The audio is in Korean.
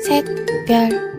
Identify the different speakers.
Speaker 1: 셋, 별.